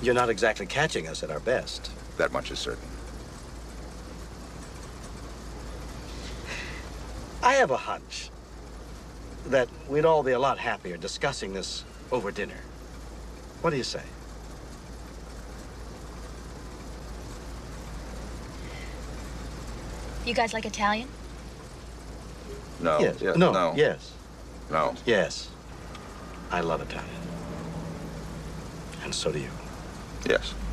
You're not exactly catching us at our best. That much is certain. I have a hunch that we'd all be a lot happier discussing this over dinner. What do you say? You guys like Italian? No. yes. Yeah, no. no. Yes. No. Yes. I love Italian. And so do you. Yes.